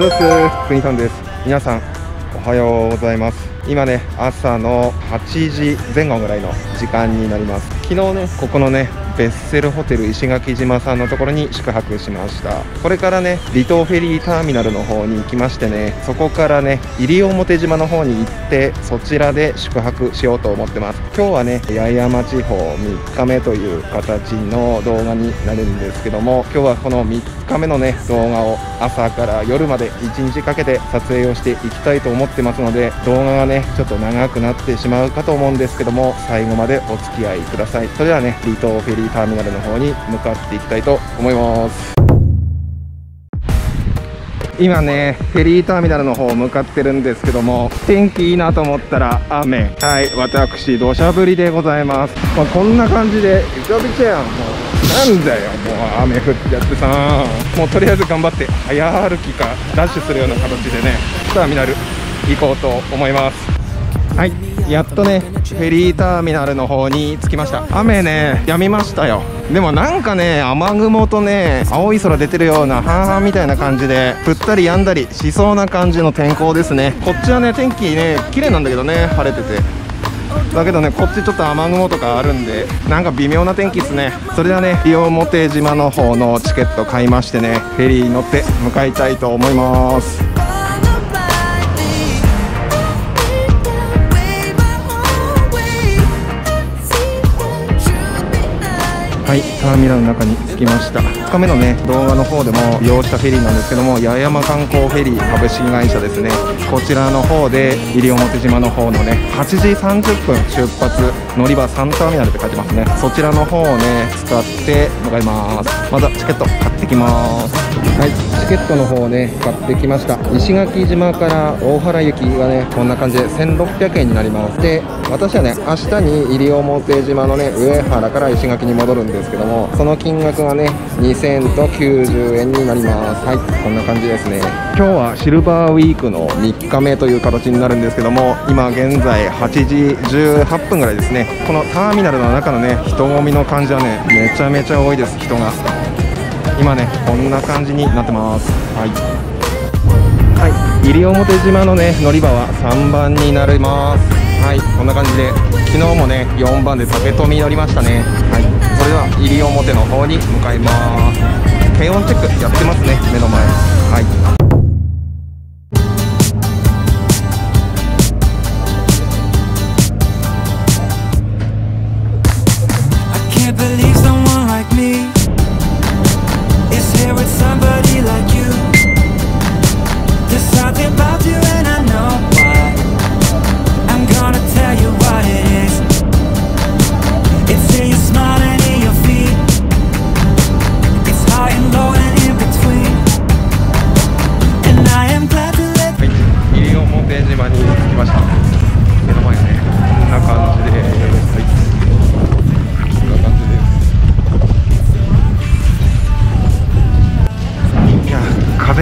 あです。国さんです皆さんおはようございます今ね朝の8時前後ぐらいの時間になります。昨日ねここのねベッセルホテル石垣島さんのところに宿泊しました。これからね離島フェリーターミナルの方に行きましてねそこからね西表島の方に行ってそちらで宿泊しようと思ってます。今日はね八重山地方3日目という形の動画になるんですけども今日はこの3日目のね動画を朝から夜まで1日かけて撮影をしていきたいと思ってますので動画がねちょっと長くなってしまうかと思うんですけども最後までお付き合いください。それではね離島フェリーターミナルの方に向かっていきたいと思います。今ねフェリーターミナルの方向かってるんですけども天気いいなと思ったら雨。はい私土砂降りでございます、まあ、こんな感じでびちょびちょやん。もうなんだよ。もう雨降っちゃってさ。もうとりあえず頑張って早歩きかダッシュするような形でねターミナル行こうと思います。はい。やっとねフェリーターミナルの方に着きました。雨ね止みましたよ。でもなんかね雨雲とね青い空出てるような半々みたいな感じで降ったり止んだりしそうな感じの天候ですね。こっちはね天気ね綺麗なんだけどね晴れてて。だけどねこっちちょっと雨雲とかあるんでなんか微妙な天気ですね。それではね西表島の方のチケット買いましてねフェリーに乗って向かいたいと思います。はいターミナルの中に着きました。2日目のね動画の方でも利用したフェリーなんですけども八重山観光フェリー株式会社ですね。こちらの方で西表島の方のね8時30分出発乗り場3ターミナルって書いてますね。そちらの方をね使って向かいます。まずはチケット買ってきます。はいチケットの方をね買ってきました。石垣島から大原行きがねこんな感じで1600円になります。で私はね明日に西表島のね上原から石垣に戻るんですけどもその金額がね2000と90円になります。はいこんな感じですね。今日はシルバーウィークの3日目という形になるんですけども今現在8時18分ぐらいですね。このターミナルの中のね人混みの感じはねめちゃめちゃ多いです。人が。今ねこんな感じになってます。はい。はい。西表島のね乗り場は3番になります。はい。こんな感じで昨日もね4番で竹富乗りましたね。はい。方に向かいます。検温チェックやってますね目の前。はい。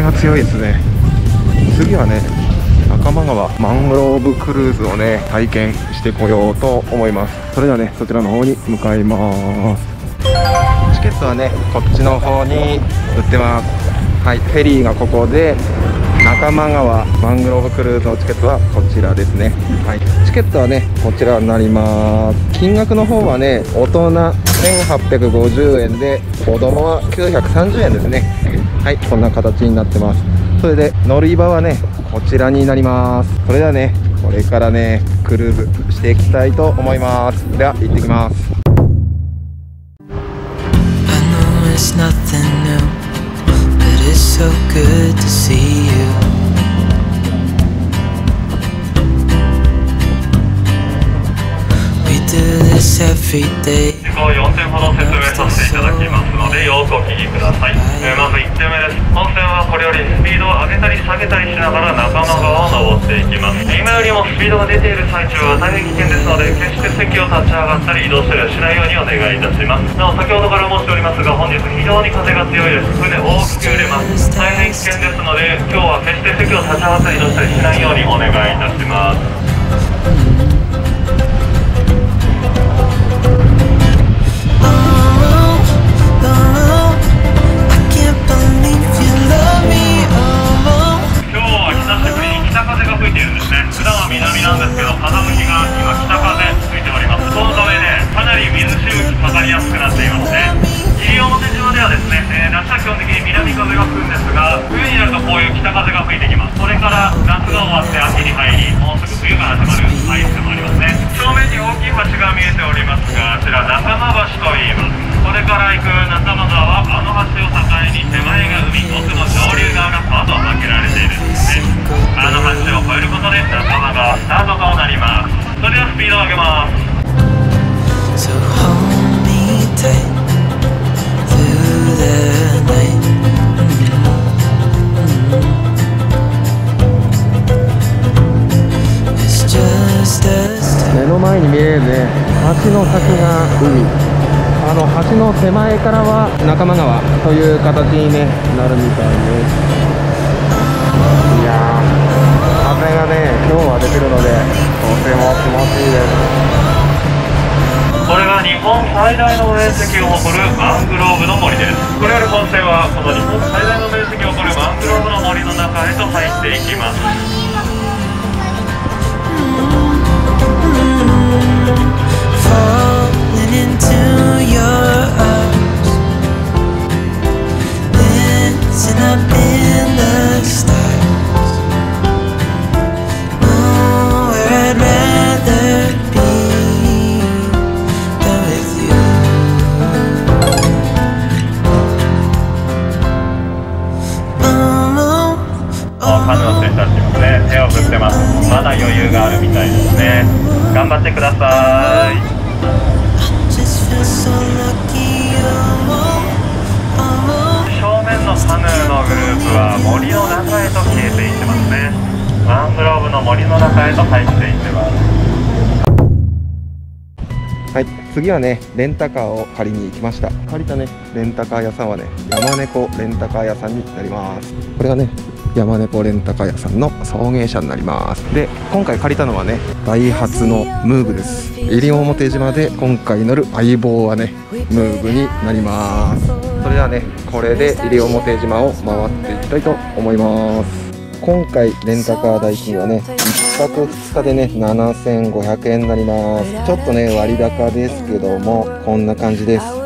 が強いですね。次はね仲間川マングローブクルーズをね体験してこようと思います。それではねそちらの方に向かいます。チケットはねこっちの方に売ってます。はいフェリーがここで仲間川マングローブクルーズのチケットはこちらですね。はいチケットはねこちらになります。金額の方はね大人1850円で子供は930円ですね。はいこんな形になってます。それで乗り場はねこちらになります。それではねこれからねクルーズしていきたいと思います。では行ってきます。every day 4点ほど説明させていただきますのでよくお聞きください、えー、まず1点目です。本線はこれよりスピードを上げたり下げたりしながら中野川を登っていきます。今よりもスピードが出ている最中は大変危険ですので決して席を立ち上がったり移動したりはしないようにお願いいたしますなお先ほどから申しておりますが本日非常に風が強いです。船大きく揺れます。大変危険ですので今日は決して席を立ち上がったり移動したりしないようにお願いいたしますなんですけど風向きが今北風吹いております。そのためねかなり水しぶきかかりやすくなっていますね。西表島ではですね、えー、夏は基本的に南風が吹くんですが冬になるとこういう北風が吹いてきます。それから夏が終わって秋に入りもうすぐ冬が始まるアイスもありますね。正面に大きい橋が見えておりますがあちら仲間橋といいます。これから行く中間川はあの橋を境に手前が海奥の上流側が川と分けられているんですねあの橋を越えることで中間川スタートとなりますそれではスピードを上げます So hold me tight through the night. It's just us. 目の前に見えるね橋の先が海あの橋の手前からは中間川という形に、ね、なるみたいですいやー風がね今日は出てるのでとても気持ちいいです。これが日本最大の面積を誇るマングローブの森です。これより本線はこの日本最大の面積を誇るマングローブの森の中へと入っていきます。手を振ってますまだ余裕があるみたいですね。頑張ってください森の中へと消えていってますね。マングローブの森の中へと入っていってます。はい次はねレンタカーを借りに行きました。借りたね。レンタカー屋さんはね山猫レンタカー屋さんになります。これがね山猫レンタカー屋さんの送迎車になります。で今回借りたのはねダイハツのムーブです。西表島で今回乗る相棒はねムーブになります。それではねこれで西表島を回っていきたいと思います。今回レンタカー代金はね1泊2日でね7500円になります。ちょっとね割高ですけどもこんな感じです。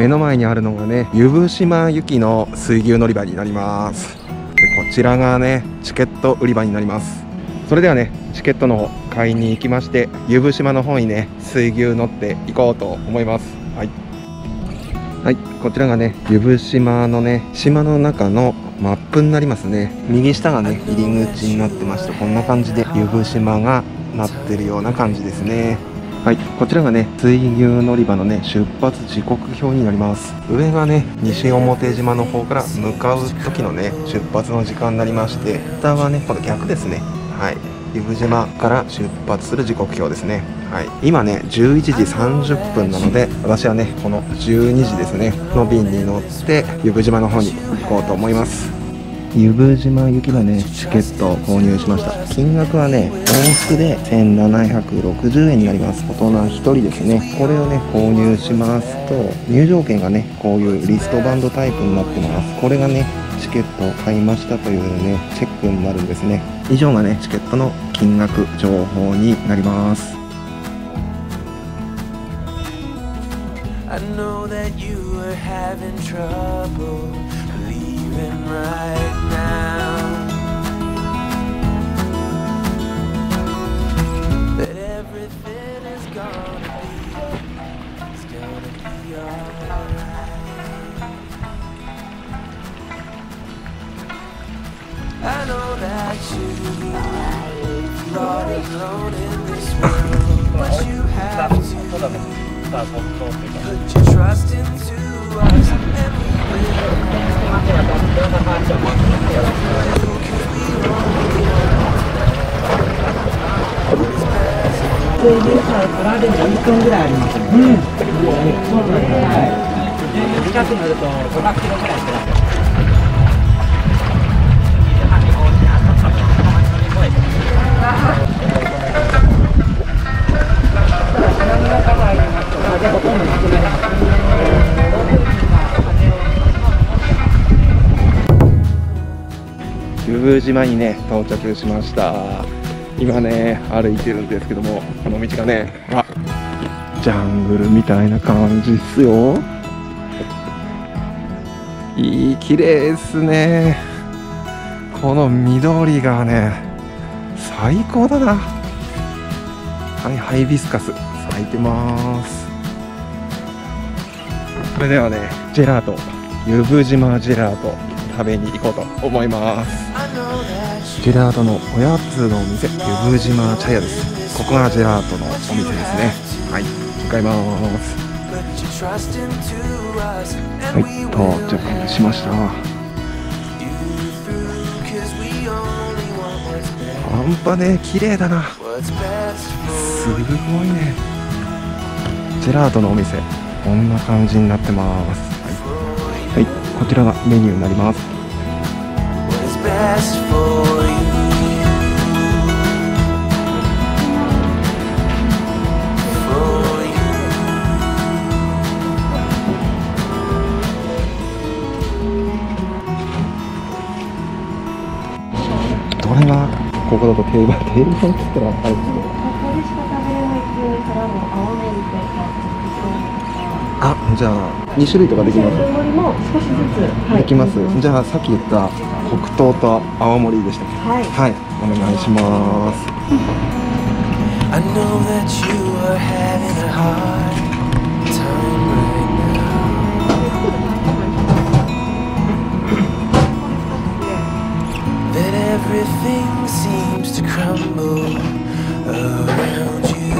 目の前にあるのがね湯布島行きの水牛乗り場になります。でこちらがねチケット売り場になります。それではねチケットの方買いに行きまして湯布島の方にね水牛乗って行こうと思います。はい。はいこちらがね湯布島のね島の中のマップになりますね。右下がね入り口になってましてこんな感じで湯布島がなってるような感じですね。はい、こちらがね、水牛乗り場のね、出発時刻表になります。上がね、西表島の方から向かう時のね、出発の時間になりまして、下はね、この逆ですね。はい。由布島から出発する時刻表ですね。はい。今ね、11時30分なので、私はね、この12時ですね、の便に乗って、由布島の方に行こうと思います。湯布島行きのねチケットを購入しました。金額はね往復で1760円になります。大人1人ですね。これをね購入しますと入場券がねこういうリストバンドタイプになってます。これがねチケットを買いましたというねチェックになるんですね。以上がねチケットの金額情報になります。Right now that everything is gonna be, it's gonna be alright. I know that you feel all alone in this world, but you have to. Put your trust into us これります。ん。近くになると500キロぐらいします。あ布島にね到着しました。今ね歩いてるんですけどもこの道がねあジャングルみたいな感じっすよ。いい綺麗ですね。この緑がね最高だな。はいハイビスカス咲いてます。それではねジェラート湯布島ジェラート食べに行こうと思います。ジェラートのおやつのお店湯布島茶屋です。ここがジェラートのお店ですね。はい。向かいます。はい到着しました。半端ね綺麗だな。すごいね。ジェラートのお店こんな感じになってます。はい、はい、こちらがメニューになります。Best for ここだと定番定番っつったらあれですけどここでしか食べれないっていうからも青ネギとかあじゃあ2種類とかできます？青森も少しずつ、はい、できますじゃあさっき言った黒糖と青森でしたはい。はい。お願いします everything seems to crumble around you.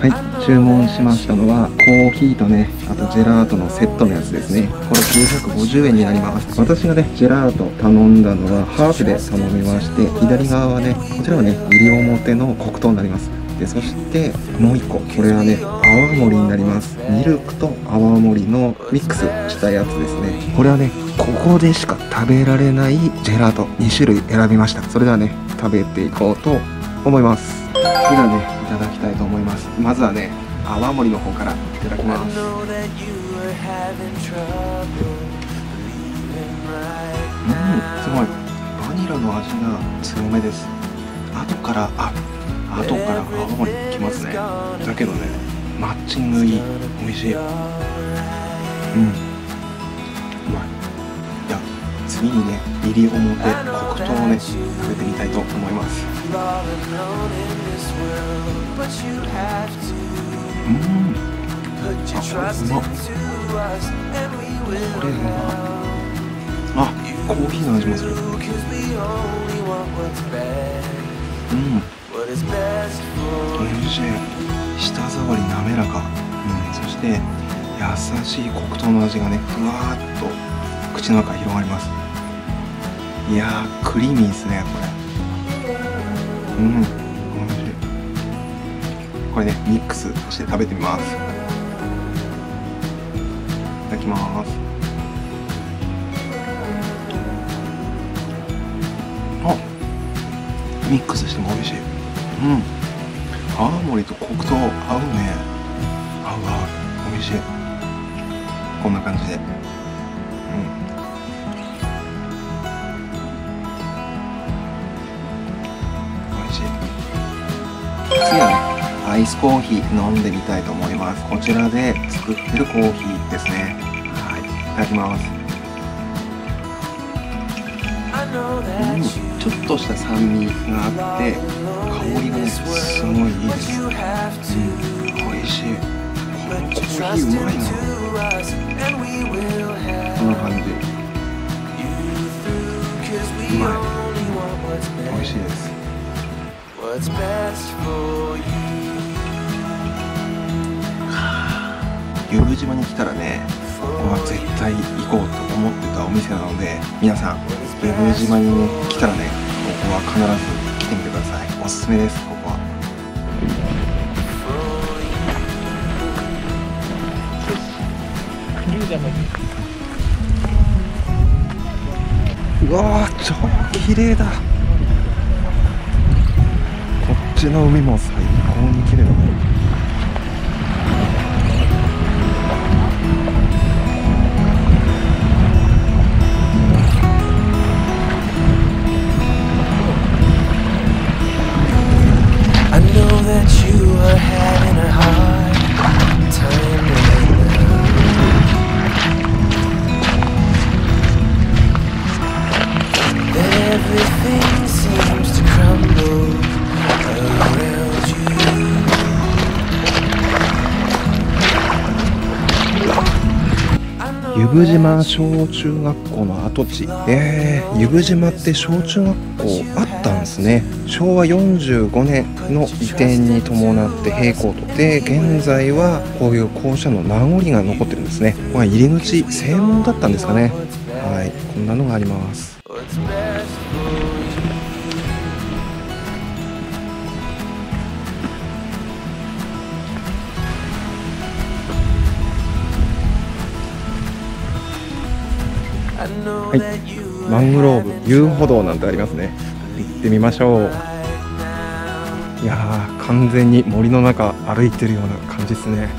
はい注文しましたのはコーヒーとねあとジェラートのセットのやつですねこれ950円になります私がねジェラート頼んだのはハーフで頼みまして左側はねこちらはね西表の黒糖になりますでそしてもう一個これはね泡盛になります。ミルクと泡盛のミックスしたやつですね。これはねここでしか食べられないジェラート2種類選びました。それではね食べていこうと思います。それではねいただきたいと思います。まずはね泡盛の方からいただきます。うんすごい。バニラの味が強めです。後からあ後から青森に来ますね。だけどねマッチングいい。美味しいうん。うまい。いや次にね入り表黒糖をね食べてみたいと思います。うん。あうまこれうまあコーヒーの味もする。うん。What is best for 美味しい舌触り滑らか、うん、そして優しい黒糖の味がねふわーっと口の中広がります。いやークリーミーですねこれ。うん。美味しい。これねミックスして食べてみます。いただきます。あミックスしても美味しい。うん。泡盛と黒糖合うね。合う合う美味しい。こんな感じで。うん。美味しい。次はねアイスコーヒー飲んでみたいと思います。こちらで作ってるコーヒーですね。はい。いただきます。うんちょっとした酸味があって香りもすごいいいです、うん、美味しい。このコーヒーうまいな。こんな感じ。うまい。美味しいです。はユーブ島に来たらねここは絶対行こうと思ってたお店なので皆さん湯布島にね来たらねここは必ず来てみてください。おすすめですここは。うわー超綺麗だ。こっちの海も最湯布島小中学校の跡地。えー、湯布島って小中学校あったんですね。昭和45年の移転に伴って閉校と。で現在はこういう校舎の名残が残ってるんですね。まあ入り口正門だったんですかね。はいこんなのがあります。はい。マングローブ遊歩道なんてありますね。行ってみましょう。いや完全に森の中歩いてるような感じですね。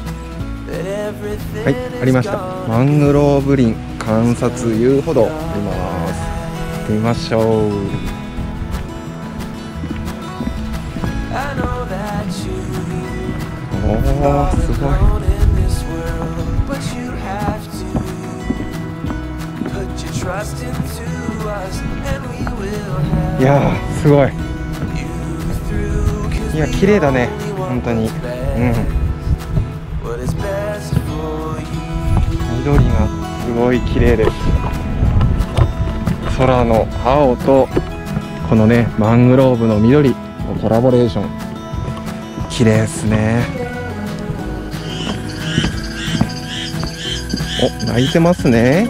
はいありました。マングローブ林観察遊歩道あります。行ってみましょう。I know that you おすごい。いやーすごいいや綺麗だね本当にうん.緑がすごい綺麗です空の青とこのねマングローブの緑のコラボレーション綺麗ですねお泣いてますね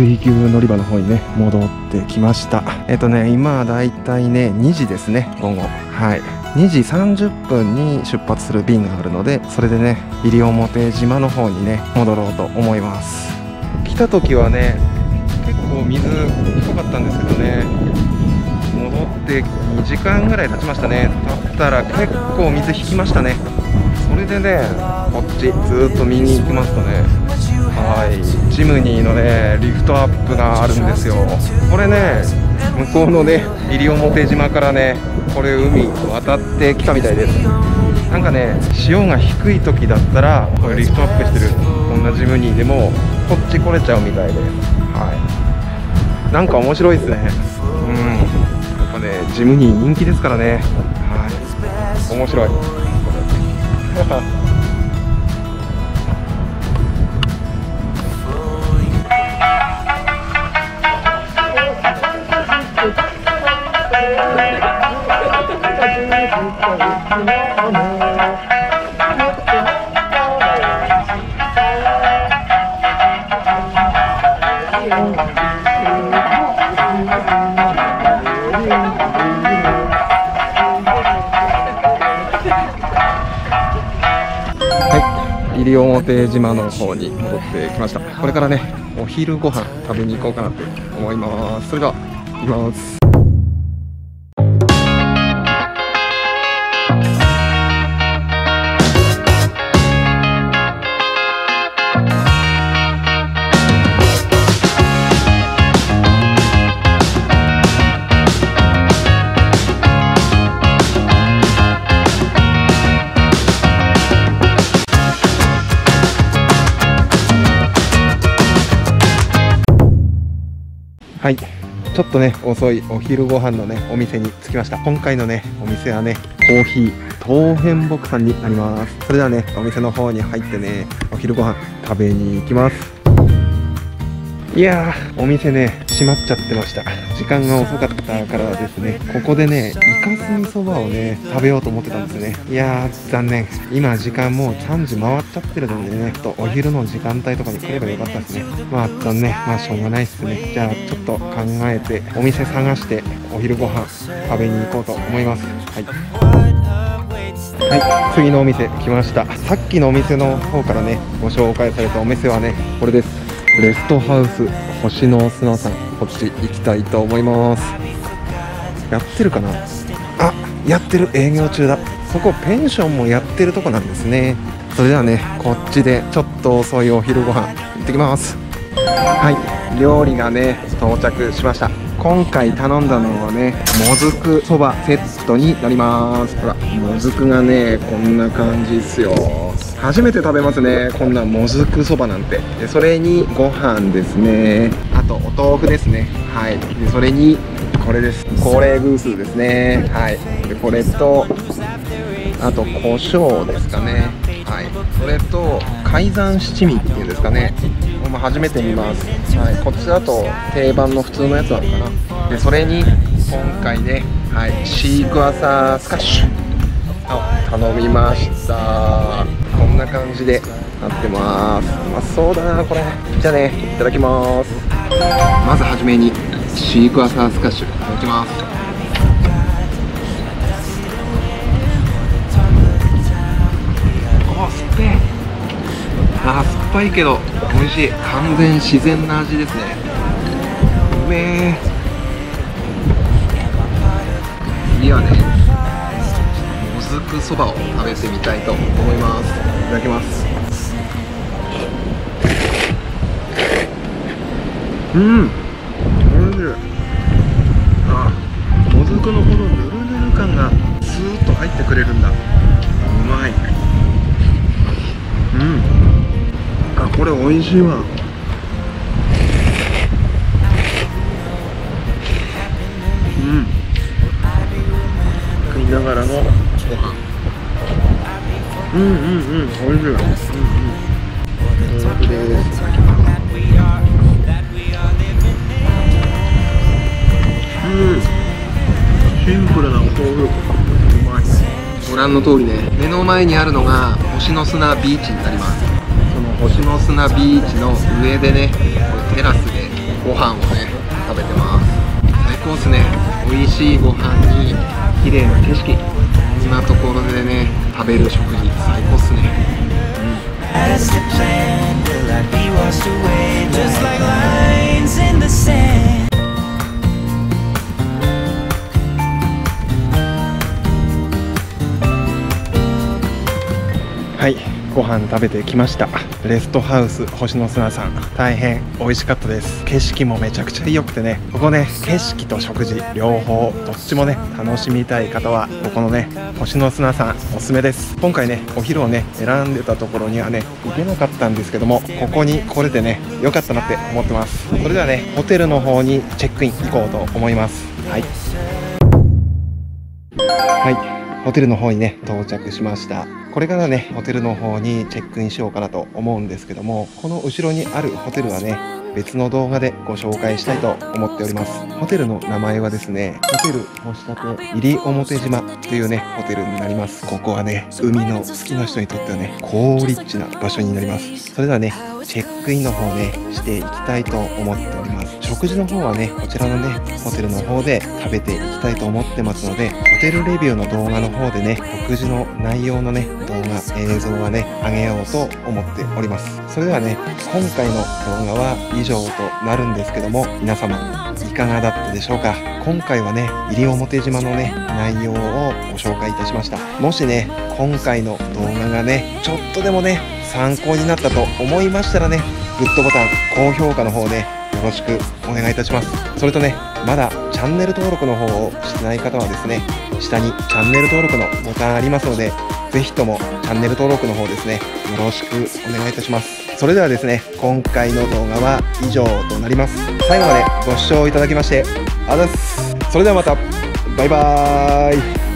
水牛乗り場の方にね、戻ってきました。えっとね、今だいたいね、2時ですね、午後。はい。2時30分に出発する便があるので、それでね、西表島の方にね、戻ろうと思います。来た時はね、結構水低かったんですけどね、戻って2時間ぐらい経ちましたね。経ったら結構水引きましたね。それでね、こっちずっと右に行きますとね、はい、ジムニーのねリフトアップがあるんですよ。これね向こうのね西表島からねこれ海渡ってきたみたいです。なんかね潮が低い時だったらこれリフトアップしてるこんなジムニーでもこっち来れちゃうみたいです。はい。なんか面白いですね。うん。やっぱねジムニー人気ですからね。はい。面白い。西表島の方に戻ってきました。これからね、お昼ご飯食べに行こうかなと思います。それでは、行きます。はい。ちょっとね、遅いお昼ご飯のね、お店に着きました。今回のね、お店はね、コーヒー、東変木さんになります。それではね、お店の方に入ってね、お昼ご飯食べに行きます。いやー、お店ね、閉まっちゃってました。時間が遅かったからですね、ここでね、イカスミそばをね、食べようと思ってたんですね。いやー、残念。今、時間もう3時回っちゃってるのでね、ちょっとお昼の時間帯とかに来ればよかったですね。まあ、残念。まあ、しょうがないっすね。じゃあ、ちょっと考えて、お店探して、お昼ご飯食べに行こうと思います。はい。はい、次のお店来ました。さっきのお店の方からね、ご紹介されたお店はね、これです。レストハウス星の砂さん、こっち行きたいと思います。やってるかな？あ、やってる、営業中だ。そこペンションもやってるとこなんですね。それではね、こっちでちょっと遅いお昼ご飯行ってきます。はい、料理がね、到着しました。今回頼んだのはね、もずくそばセットになります。ほら、もずくがね、こんな感じっすよ。初めて食べますね。こんなもずくそばなんて。でそれにご飯ですね。あとお豆腐ですね。はい。でそれにこれです。高齢グースですね。はい。でこれとあと胡椒ですかね。はい。それと海山七味っていうんですかね。これも初めて見ます。はい。こっちだと定番の普通のやつなのかな。でそれに今回ねはい。シークワーサースカッシュを頼みましたな感じでなってます。うまそうだなこれ。じゃあねいただきます。まずはじめにシークワーサースカッシュいただきます。あ酸っぱい。あ酸っぱいけど美味しい。完全自然な味ですね。うめえ次はねくそばを食べてみたいと思います。いただきます。うん。おいしい。あもずくのこのぬるぬる感がスーッと入ってくれるんだ。うまい。うん。あこれ美味しいわ。うん。食いながらのご飯うんうん。うん美味しい。うん。うん。豆腐ですうん。シンプルなお豆腐うまいご覧の通りね目の前にあるのが星の砂ビーチになりますその星の砂ビーチの上でねこれテラスでご飯をね食べてます最高っすね美味しいご飯に綺麗な景色ところでね食べる食事最高っすね、はい。ご飯食べてきました。レストハウス星の砂さん大変美味しかったです。景色もめちゃくちゃ良くてね。ここね景色と食事両方どっちもね楽しみたい方はここのね星の砂さんおすすめです。今回ねお昼をね選んでたところにはね行けなかったんですけどもここに来れてね良かったなって思ってます。それではねホテルの方にチェックイン行こうと思います。はい。はい。ホテルの方にね到着しました。これからねホテルの方にチェックインしようかなと思うんですけどもこの後ろにあるホテルはね別の動画でご紹介したいと思っております。ホテルの名前はですねホテル星立入表島というねホテルになります。ここはね海の好きな人にとってはね高リッチな場所になります。それではねチェックインの方ねしていきたいと思っております。食事の方はねこちらのねホテルの方で食べていきたいと思ってますのでホテルレビューの動画の方でね食事の内容のね動画映像はね上げようと思っております。それではね今回の動画は以上となるんですけども皆様いかがだったでしょうか？今回はね西表島のね内容をご紹介いたしました。もしね今回の動画がねちょっとでもね参考になったと思いましたらねグッドボタン高評価の方ねよろしくお願いいたします。それとねまだチャンネル登録の方をしてない方はですね下にチャンネル登録のボタンありますのでぜひともチャンネル登録の方ですねよろしくお願いいたします。それではですね今回の動画は以上となります。最後までご視聴いただきましてありがとうございます。それではまた。バイバーイ。